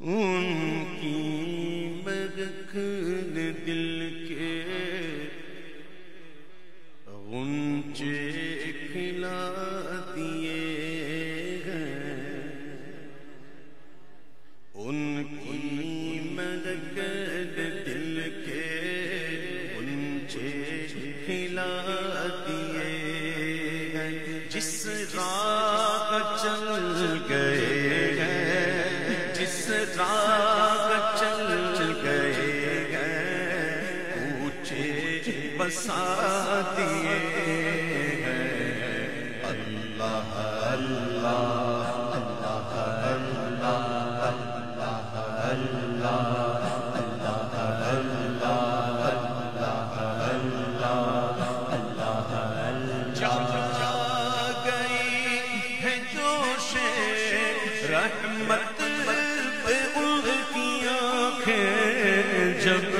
ان کی مگخن دل کے غنچے کھلا دیے ہیں۔ ان کی مگخن دل کے غنچے کھلا دیے ہیں۔ جس راہ چل گئے بسا دیے ہیں اللہ اللہ اللہ اللہ اللہ جا گئی جوش رحمت پہ ان کی آنکھیں جب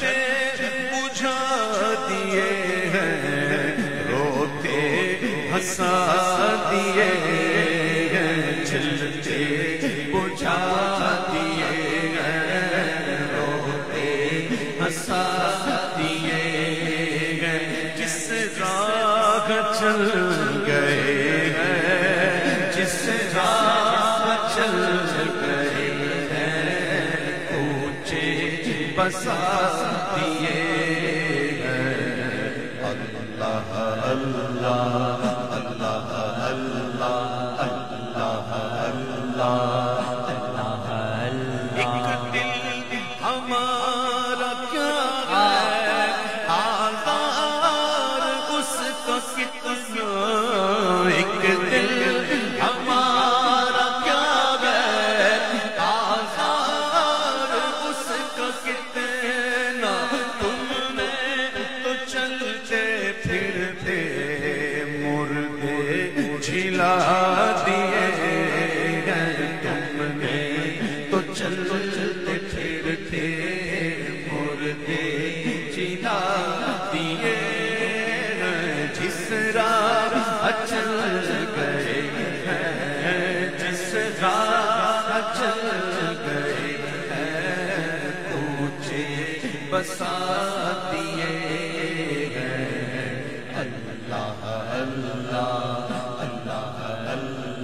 چلتے بجھا دیے ہیں روتے ہنسا دیے ہیں چلتے بجھا دیے ہیں روتے ہنسا دیے ہیں۔ جس راہ چل گئے ہیں، جس راہ چل گئے بسا دیے ہیں اللہ اللہ اللہ اللہ اللہ۔ ایک دل ہمارا کیا ہے؟ آزار اس کا کتنا؟ ایک دل مردے دیے ہیں تم نے تو چلتے پھرتے مردے جھلا دیے ہیں۔ جس راہ چل گئے ہیں، جس راہ چل گئے ہیں اونچے بسا دیے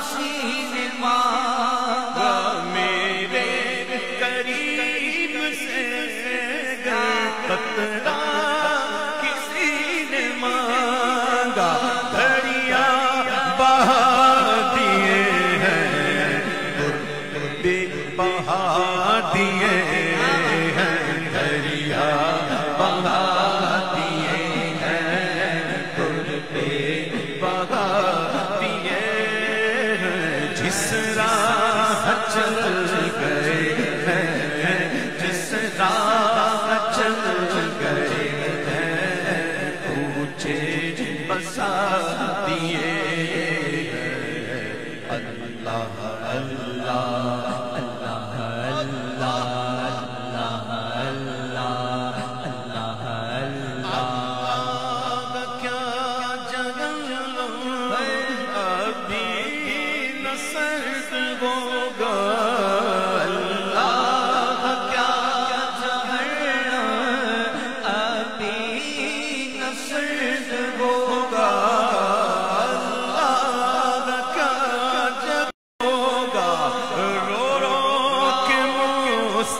کسی مانگا میرے قریب سے گر قطرہ کسی نے مانگا، دریا بہا دیے ہیں۔ بے بہا دیے جس راہ چل گئے ہیں جس راہ چل گئے ہیں۔ پوچھے بسا دیے اللہ اللہ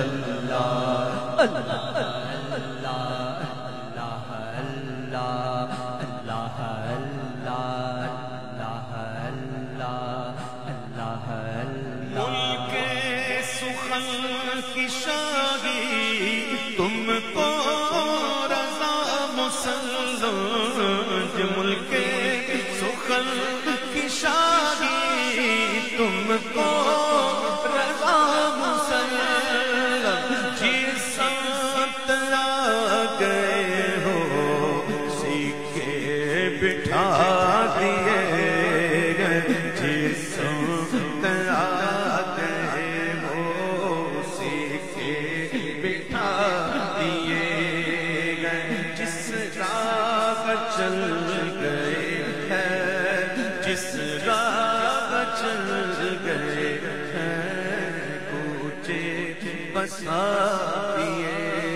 اللہ اللہ اللہ اللہ ملک سخن کی شادی تم کو ہیں جس راہ چل گئے ہیں کوچے بسا دیے۔